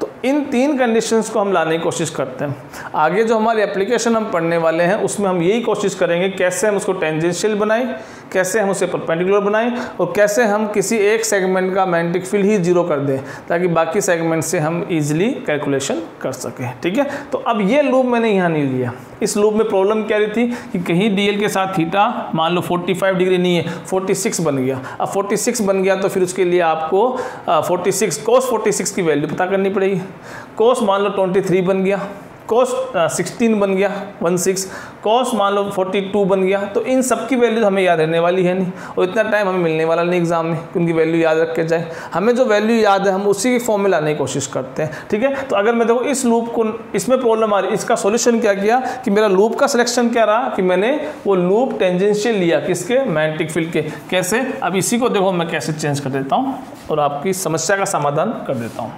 तो इन तीन कंडीशंस को हम लाने की कोशिश करते हैं। आगे जो हमारे एप्लीकेशन हम पढ़ने वाले हैं, उसमें हम यही कोशिश करेंगे, कैसे हम उसको टेंजेंशियल बनाएँ कैसे हम उसे परपेंडिकुलर बनाएँ और कैसे हम किसी एक सेगमेंट का मैग्नेटिक फ़ील्ड ही ज़ीरो कर दें, ताकि बाकी सेगमेंट से हम इजीली कैलकुलेशन कर सकें, ठीक है? तो अब ये लूप मैंने यहाँ नहीं लिया। इस लूप में प्रॉब्लम क्या रही थी कि कहीं डीएल के साथ थीटा मान लो 45 डिग्री नहीं है 46 बन गया। अब 46 बन गया तो फिर उसके लिए आपको फोर्टी सिक्स कोस फोर्टी की वैल्यू पता करनी पड़ेगी। कोस मान लो 23 बन गया। कॉस सिक्सटीन बन गया वन सिक्स कॉस मान लो फोर्टी टू बन गया तो इन सब की वैल्यू हमें याद रहने वाली है नहीं। और इतना टाइम हमें मिलने वाला नहीं एग्ज़ाम में उनकी वैल्यू याद रख के जाए। हमें जो वैल्यू याद है, हम उसी की फॉर्म में लाने की कोशिश करते हैं, ठीक है? तो अगर मैं देखो, इस लूप को, इसमें प्रॉब्लम आ रही, इसका सोल्यूशन क्या किया, कि मेरा लूप का सिलेक्शन क्या रहा, कि मैंने वो लूप टेंजेंशियल लिया किसके? मैग्नेटिक फ़ील्ड के। कैसे? अब इसी को देखो, मैं कैसे चेंज कर देता हूँ, और आपकी समस्या का समाधान कर देता हूँ।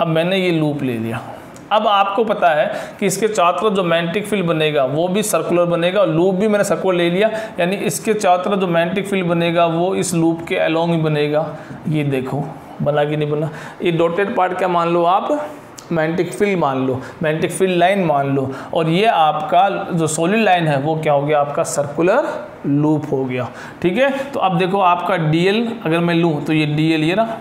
अब मैंने ये लूप ले लिया। अब आपको पता है कि इसके चारों तरफ़ जो मैग्नेटिक फ़ील्ड बनेगा, वो भी सर्कुलर बनेगा और लूप भी मैंने सर्कुलर ले लिया, यानी इसके चारों तरफ़ जो मैग्नेटिक फ़ील्ड बनेगा, वो इस लूप के अलोंग ही बनेगा। ये देखो, बना कि नहीं बना? ये डॉटेड पार्ट क्या मान लो आप? मैंटिक फ़ील्ड मान लो मैंटिक फ़ील्ड लाइन मान लो, और ये आपका जो सोलिड लाइन है, वो क्या हो गया? आपका सर्कुलर लूप हो गया। ठीक है? तो अब देखो, आपका डीएल अगर मैं लूँ तो ये डीएल ये रहा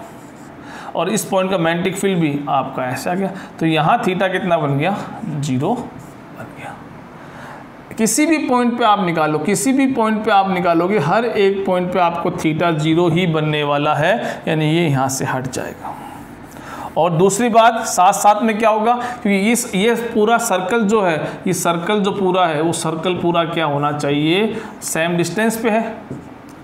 और इस पॉइंट का मैंटिक फ़ील्ड भी आपका ऐसा आ गया। तो यहाँ थीटा कितना बन गया? ज़ीरो बन गया। किसी भी पॉइंट पे आप निकालो, किसी भी पॉइंट पे आप निकालोगे, हर एक पॉइंट पे आपको थीटा ज़ीरो ही बनने वाला है, यानी ये यहाँ से हट जाएगा। और दूसरी बात साथ साथ में क्या होगा? क्योंकि इस, ये पूरा सर्कल जो है, ये सर्कल जो पूरा है, वो सर्कल पूरा क्या होना चाहिए? सेम डिस्टेंस पे है।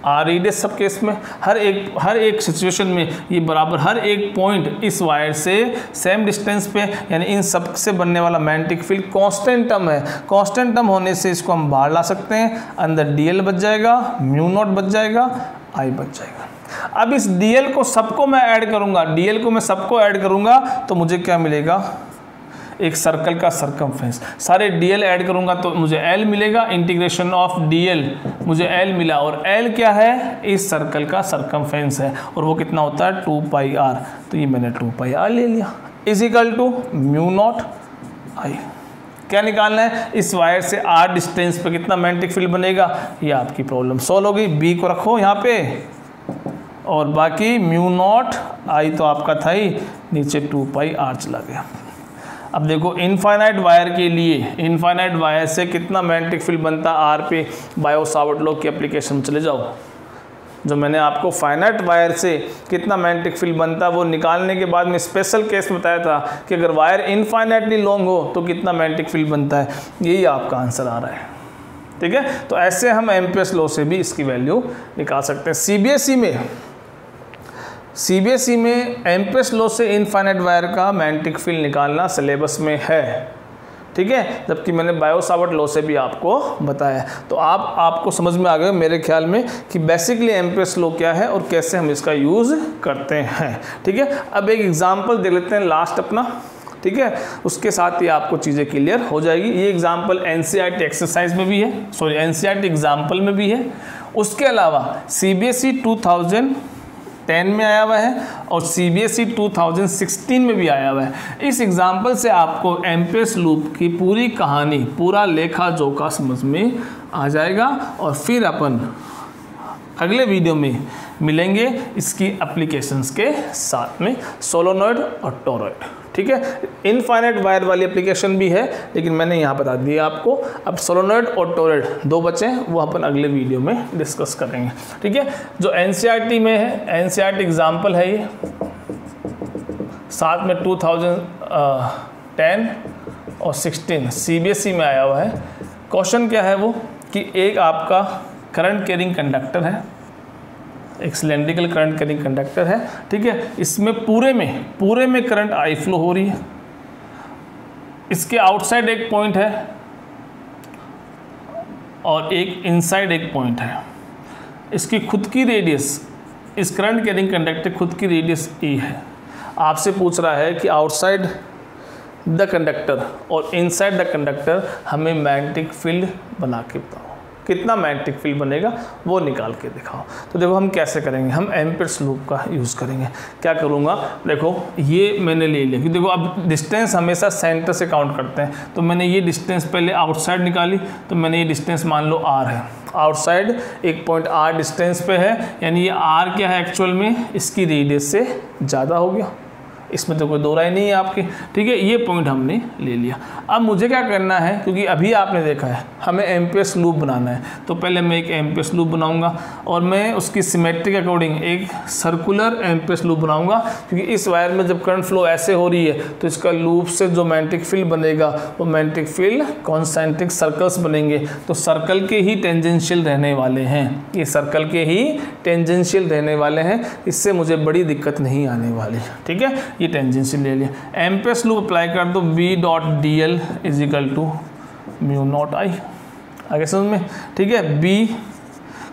आर रेडियस सब केस में हर एक हर एक सिचुएशन में ये बराबर, हर एक पॉइंट इस वायर से सेम डिस्टेंस पे, यानी इन सबसे बनने वाला मैग्नेटिक फ़ील्ड कांस्टेंट टर्म है। कांस्टेंट टर्म होने से इसको हम बाहर ला सकते हैं। अंदर डीएल बच जाएगा म्यू नॉट बच जाएगा आई बच जाएगा। अब इस डीएल को सबको मैं ऐड करूँगा। डीएल को मैं सबको ऐड करूँगा तो मुझे क्या मिलेगा? एक सर्कल का सरकमफ्रेंस सारे डीएल ऐड करूँगा तो मुझे एल मिलेगा इंटीग्रेशन ऑफ़ डीएल मुझे एल मिला और एल क्या है? इस सर्कल का सरकमफ्रेंस है और वो कितना होता है? टू पाई आर तो ये मैंने टू पाई आर ले लिया. Is equal to mu naught I क्या निकालना है? इस वायर से आर डिस्टेंस पे कितना मैग्नेटिक फ़ील्ड बनेगा? ये आपकी प्रॉब्लम सॉल्व होगी. बी को रखो यहाँ पे. और बाकी म्यू नॉट आई तो आपका था ही. नीचे टू पाई आर चला गया. अब देखो इनफाइनाइट वायर के लिए इनफाइनाइट वायर से कितना मैग्नेटिक फ़ील्ड बनता आर पे बायो सावर्ट लॉ की एप्लीकेशन चले जाओ। जो मैंने आपको फाइनाइट वायर से कितना मैग्नेटिक फ़ील्ड बनता, वो निकालने के बाद में स्पेशल केस बताया था कि अगर वायर इनफाइनाइटली लॉन्ग हो तो कितना मैग्नेटिक फ़ील्ड बनता है। यही आपका आंसर आ रहा है। ठीक है? तो ऐसे हम एमपीएस लॉ से भी इसकी वैल्यू निकाल सकते हैं। सीबीएसई में सीबीएसई में एम्पेस लॉ से इनफाइनाइट वायर का मैग्नेटिक फ़ील्ड निकालना सिलेबस में है। ठीक है? जबकि मैंने बायोसावर्ट लॉ से भी आपको बताया तो आप, आपको समझ में आ गए मेरे ख्याल में कि बेसिकली एम्पेस लॉ क्या है और कैसे हम इसका यूज़ करते हैं। ठीक है? अब एक एग्ज़ाम्पल देख लेते हैं लास्ट अपना। ठीक है? उसके साथ ही आपको चीज़ें क्लियर हो जाएगी। ये एग्ज़ाम्पल एन एक्सरसाइज में भी है। सॉरी एन एग्ज़ाम्पल में भी है। उसके अलावा C B S E two thousand ten में आया हुआ है और C B S E two thousand sixteen में भी आया हुआ है। इस एग्ज़ाम्पल से आपको एम पी एस लूप की पूरी कहानी, पूरा लेखा जोखा समझ में आ जाएगा और फिर अपन अगले वीडियो में मिलेंगे इसकी एप्लीकेशंस के साथ में सोलोनॉइड और टोरॉइड ठीक है? इनफाइनाइट वायर वाली एप्लीकेशन भी है, लेकिन मैंने यहाँ बता दिया आपको। अब सोलोनॉइड और टोरेड दो बचे हैं वो अपन अगले वीडियो में डिस्कस करेंगे। ठीक है? जो एन e में है एन एग्ज़ाम्पल e है ये। साथ में 2010 और 16 सीबीएसई e में आया हुआ है। क्वेश्चन क्या है वो? कि एक आपका करंट कैरिंग कंडक्टर है। एक सिलेंड्रिकल करंट कैरिंग कंडक्टर है, ठीक है? इसमें पूरे में पूरे में करंट आई फ्लो हो रही है। इसके आउटसाइड एक पॉइंट है और एक इनसाइड एक पॉइंट है। इसकी खुद की रेडियस, इस करंट कैरिंग कंडक्टर खुद की रेडियस ए है। आपसे पूछ रहा है कि आउटसाइड द कंडक्टर और इनसाइड द कंडक्टर हमें मैग्नेटिक फ़ील्ड बना के बताओ। कितना मैग्नेटिक फ़ील्ड बनेगा वो निकाल के दिखाओ। तो देखो हम कैसे करेंगे? हम एम्पियर्स लूप का यूज़ करेंगे। क्या करूँगा? देखो, ये मैंने ले लिया। क्योंकि देखो, अब डिस्टेंस हमेशा सेंटर से काउंट करते हैं। तो मैंने ये डिस्टेंस पहले आउटसाइड निकाली। तो मैंने ये डिस्टेंस मान लो आर है। आउटसाइड एक पॉइंट आर डिस्टेंस पे है। यानी ये आर क्या है एक्चुअल में? इसकी रेडियस से ज़्यादा हो गया। इसमें तो कोई दो राय नहीं है आपकी। ठीक है, ये पॉइंट हमने ले लिया। अब मुझे क्या करना है, क्योंकि अभी आपने देखा है, हमें एम पी एस लूप बनाना है। तो पहले मैं एक एम पी एस लूप बनाऊँगा और मैं उसकी सिमेट्रिक अकॉर्डिंग एक circular M P S loop बनाऊँगा, क्योंकि इस वायर में जब करंट फ्लो ऐसे हो रही है तो इसका लूप से जो मैंटिक फ़ील्ड बनेगा, वो मैंटिक फ़ील्ड कॉन्सेंट्रिक सर्कल्स बनेंगे। तो सर्कल के ही टेंजेंशियल रहने वाले हैं। ये सर्कल के ही टेंजेंशियल रहने वाले हैं। इससे मुझे बड़ी दिक्कत नहीं आने वाली। ठीक है? ये टेंजेंसी ले लिया। एम्पेस लूप अप्लाई कर दो B dot D L is equal to mu naught I आगे समझ में? ठीक है बी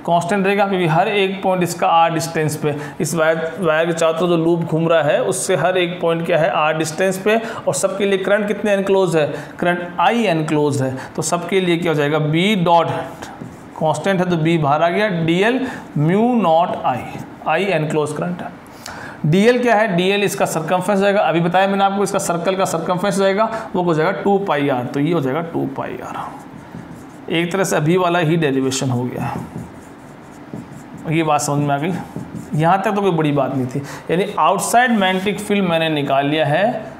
कांस्टेंट रहेगा, क्योंकि हर एक पॉइंट इसका आर डिस्टेंस पे। इस वायर वायर के चारों जो लूप घूम रहा है, उससे हर एक पॉइंट क्या है आर डिस्टेंस पे। और सबके लिए करंट कितने एनक्लोज है? करंट आई एनक्लोज है। तो सबके लिए क्या हो जाएगा? बी डॉट कांस्टेंट है तो बी बाहर आ गया। D L mu naught I I enclose current है। डीएल क्या है? डीएल इसका सरकमफ्रेंस जाएगा। अभी बताया मैंने आपको, इसका सर्कल का सरकमफ्रेंस जाएगा, वो हो जाएगा टू पाई आर तो ये हो जाएगा टू पाई आर एक तरह से अभी वाला ही डेरिवेशन हो गया। ये बात समझ में आ गई? यहाँ तक तो कोई बड़ी बात नहीं थी। यानी आउटसाइड मैग्नेटिक फ़ील्ड मैंने निकाल लिया है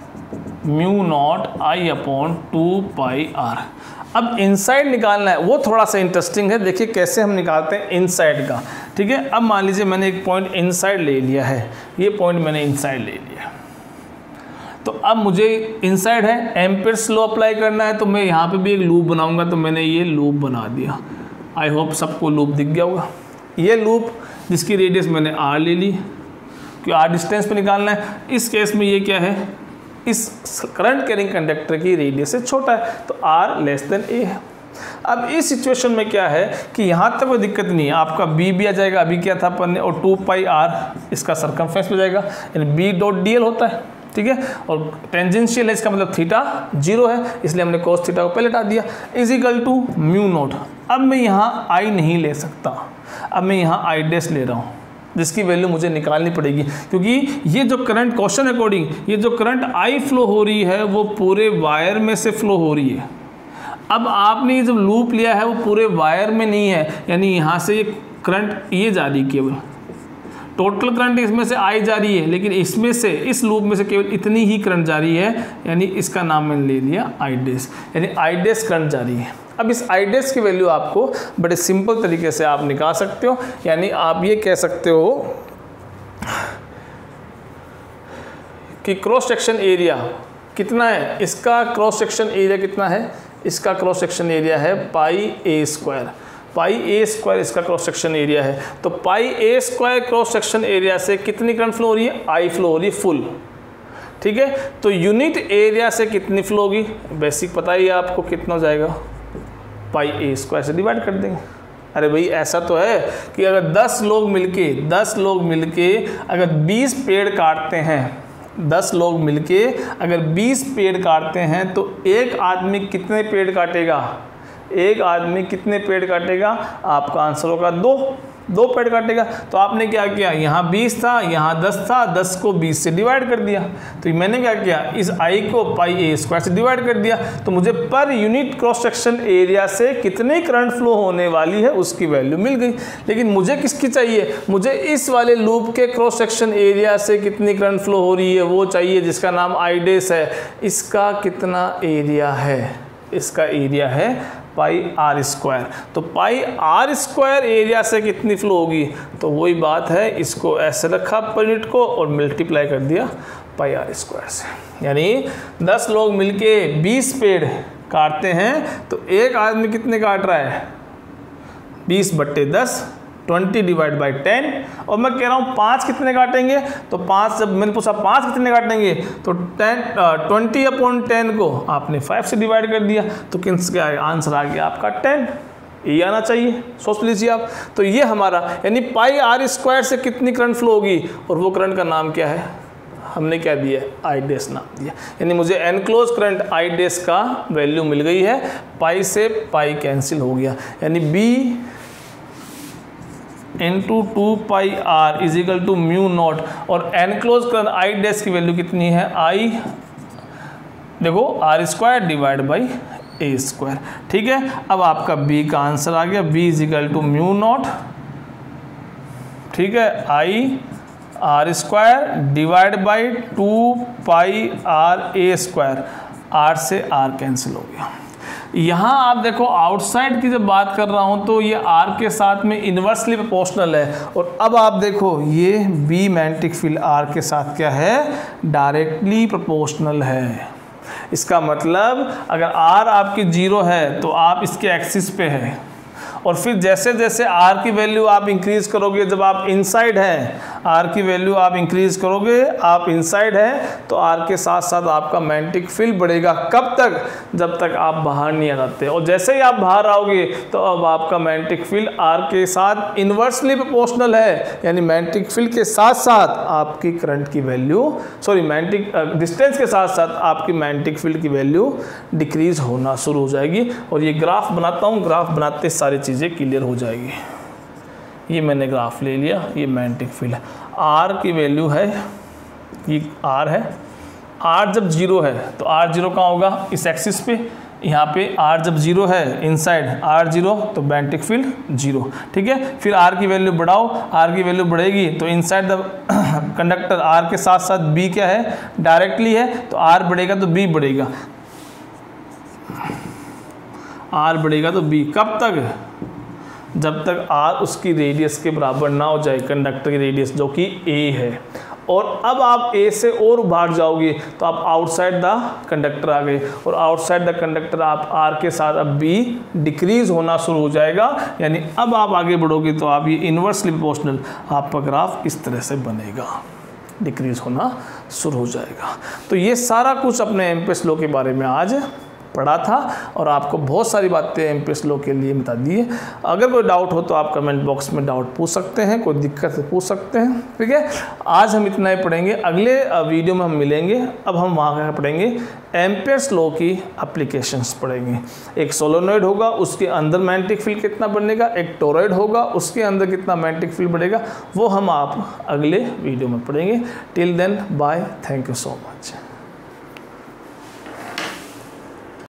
mu naught I upon two pi R अब इनसाइड निकालना है, वो थोड़ा सा इंटरेस्टिंग है। देखिए कैसे हम निकालते हैं इनसाइड का। ठीक है? अब मान लीजिए मैंने एक पॉइंट इनसाइड ले लिया है। ये पॉइंट मैंने इनसाइड ले लिया। तो अब मुझे इनसाइड है एम्पेयर स्लो अप्लाई करना है तो मैं यहाँ पे भी एक लूप बनाऊँगा तो मैंने ये लूप बना दिया। आई होप सबको लूप दिख गया होगा। ये लूप जिसकी रेडियस मैंने आर ले ली। क्योंकि आर डिस्टेंस पे निकालना है। इस केस में ये क्या है? इस करंट कैरिंग कंडक्टर की रेडियस से छोटा है। तो आर लेस देन ए है। अब इस सिचुएशन में क्या है कि यहाँ तक कोई दिक्कत नहीं है। आपका बी भी आ जाएगा, अभी क्या था अपन ने, और टू पाई आर इसका सरकमफ्रेंस में जाएगा। यानी बी डॉट डी एल होता है, ठीक है? और टेंजेंशियल है, इसका मतलब थीटा ज़ीरो है, इसलिए हमने कोस थीटा को पहले हटा दिया। Is equal to mu naught अब मैं यहाँ आई नहीं ले सकता। अब मैं यहाँ आई डेस ले रहा हूँ, जिसकी वैल्यू मुझे निकालनी पड़ेगी। क्योंकि ये जो करंट क्वेश्चन अकॉर्डिंग ये जो करंट आई फ्लो हो रही है, वो पूरे वायर में से फ्लो हो रही है। अब आपने जब लूप लिया है, वो पूरे वायर में नहीं है। यानी यहाँ से ये करंट ये जा रही केवल। टोटल करंट इसमें से आई जा रही है, लेकिन इसमें से, इस लूप में से केवल इतनी ही करंट जा रही है, यानी इसका नाम मैंने ले लिया आईडेस यानी आईडेस करंट जा रही है। अब इस आईडेस की वैल्यू आपको बड़े सिंपल तरीके से आप निकाल सकते हो। यानी आप ये कह सकते हो कि क्रॉस सेक्शन एरिया कितना है? इसका क्रॉस सेक्शन एरिया कितना है? इसका क्रॉस सेक्शन एरिया है pi A square pi A square इसका क्रॉस सेक्शन एरिया है। तो pi A square cross section area से कितनी करंट फ्लो हो रही है? आई फ्लो हो रही है फुल ठीक है? तो यूनिट एरिया से कितनी फ्लो होगी? बेसिक पता ही आपको कितना हो जाएगा? पाई ए स्क्वायर से डिवाइड कर देंगे। अरे भाई, ऐसा तो है कि अगर 10 लोग मिलके 10 लोग मिलके अगर 20 पेड़ काटते हैं 10 लोग मिलके अगर 20 पेड़ काटते हैं तो एक आदमी कितने पेड़ काटेगा? एक आदमी कितने पेड़ काटेगा? आपका आंसर होगा दो। दो पेड़ काटेगा। तो आपने क्या किया? यहाँ बीस था, यहाँ दस था, दस को बीस से डिवाइड कर दिया। तो मैंने क्या किया? इस आई को पाई ए स्क्वायर से डिवाइड कर दिया। तो मुझे per unit cross section area से कितनी करंट फ्लो होने वाली है उसकी वैल्यू मिल गई। लेकिन मुझे किसकी चाहिए? मुझे इस वाले लूप के क्रॉस सेक्शन एरिया से कितनी करंट फ्लो हो रही है वो चाहिए, जिसका नाम आईडेस है। इसका कितना एरिया है? इसका एरिया है पाई आर स्क्वायर। तो पाई आर स्क्वायर एरिया से कितनी फ्लो होगी? तो वही बात है, इसको ऐसे रखा पर यूनिट को और मल्टीप्लाई कर दिया पाई आर स्क्वायर से। यानी 10 लोग मिलके 20 पेड़ काटते हैं तो एक आदमी कितने काट रहा है? 20 बट्टे दस ट्वेंटी डिवाइड बाई टेन, और मैं कह रहा हूँ पाँच कितने काटेंगे? तो पाँच जब मैंने पूछा, पाँच कितने काटेंगे? तो टेन ट्वेंटी अपॉन टेन को आपने फाइव से डिवाइड कर दिया तो किस क्या आंसर आ गया आपका टेन? ये आना चाहिए, सोच लीजिए आप। तो ये हमारा, यानी पाई आर स्क्वायर से कितनी करंट फ्लो होगी? और वो करंट का नाम क्या है? हमने क्या दिया आई डेस नाम दिया। यानी मुझे एनक्लोज करंट आई डेस का वैल्यू मिल गई है, पाई से पाई कैंसिल हो गया। यानी B into two pi R is equal to mu naught और एनक्लोज कर आई डेस की वैल्यू कितनी है? आई देखो R square divide by A square ठीक है? अब आपका बी का आंसर आ गया. B is equal to mu naught ठीक है? I R square divide by two pi R A square R से आर कैंसिल हो गया। यहाँ आप देखो आउटसाइड की जब बात कर रहा हूँ तो ये आर के साथ में इन्वर्सली प्रोपोर्शनल है। और अब आप देखो, ये बी मैंटिक फ़ील्ड आर के साथ क्या है? डायरेक्टली प्रोपोर्शनल है। इसका मतलब अगर आर आपकी ज़ीरो है तो आप इसके एक्सिस पे है। और फिर जैसे जैसे आर की वैल्यू आप इंक्रीज करोगे, जब आप इनसाइड हैं आर की वैल्यू आप इंक्रीज करोगे, आप इनसाइड हैं तो आर के साथ साथ आपका मैंटिक फ़ील्ड बढ़ेगा। कब तक? जब तक आप बाहर नहीं आ जाते। और जैसे ही आप बाहर आओगे तो अब आपका मैंटिक फ़ील्ड आर के साथ इन्वर्सली प्रोपोर्शनल है। यानी मैंटिक फ़ील्ड के साथ साथ आपकी करंट की वैल्यू सॉरी मैंटिक डिस्टेंस के साथ साथ आपकी मैंटिक फ़ील्ड की वैल्यू डिक्रीज होना शुरू हो जाएगी। और ये ग्राफ बनाता हूँ। ग्राफ बनाते सारी चीज़ें। क्लियर हो जाएगी। ये मैंने ग्राफ ले लिया, ये मैग्नेटिक फ़ील्ड है। आर की वैल्यू है, ये आर है। आर जब ज़ीरो है तो आर ज़ीरो कहाँ होगा? इस एक्सिस पे। यहाँ पे आर जब ज़ीरो है इनसाइड आर ज़ीरो तो मैग्नेटिक फ़ील्ड ज़ीरो ठीक है? फिर आर की वैल्यू बढ़ाओ। आर की वैल्यू बढ़ेगी तो इनसाइड द कंडक्टर आर के साथ साथ बी क्या है? डायरेक्टली है तो आर बढ़ेगा तो बी बढ़ेगा। आर बढ़ेगा तो बी कब तक? जब तक आर उसकी रेडियस के बराबर ना हो जाए कंडक्टर की रेडियस जो कि ए है। और अब आप ए से और बाहर जाओगे तो आप आउटसाइड द कंडक्टर आ गए। और आउटसाइड द कंडक्टर आप आर के साथ अब बी डिक्रीज होना शुरू हो जाएगा। यानी अब आप आगे बढ़ोगे तो आप ये इन्वर्सली प्रोपोर्शनल आपका ग्राफ इस तरह से बनेगा। डिक्रीज होना शुरू हो जाएगा। तो ये सारा कुछ अपने एम्पेस लो के बारे में आज पढ़ा था और आपको बहुत सारी बातें एम पी के लिए बता दी है। अगर कोई डाउट हो तो आप कमेंट बॉक्स में डाउट पूछ सकते हैं, कोई दिक्कत है पूछ सकते हैं, ठीक है? आज हम इतना ही पढ़ेंगे, अगले वीडियो में हम मिलेंगे, अब हम वहाँ का पढ़ेंगे। एम्पेयर्स लो की एप्लीकेशंस पढ़ेंगे। एक सोलोनोइड होगा, उसके अंदर मैंटिक फ़ील्ड कितना बनेगा, एक टोरॉइड होगा, उसके अंदर कितना मैंटिक फ़ील्ड बढ़ेगा वो हम आप अगले वीडियो में पढ़ेंगे। Till then bye thank you so much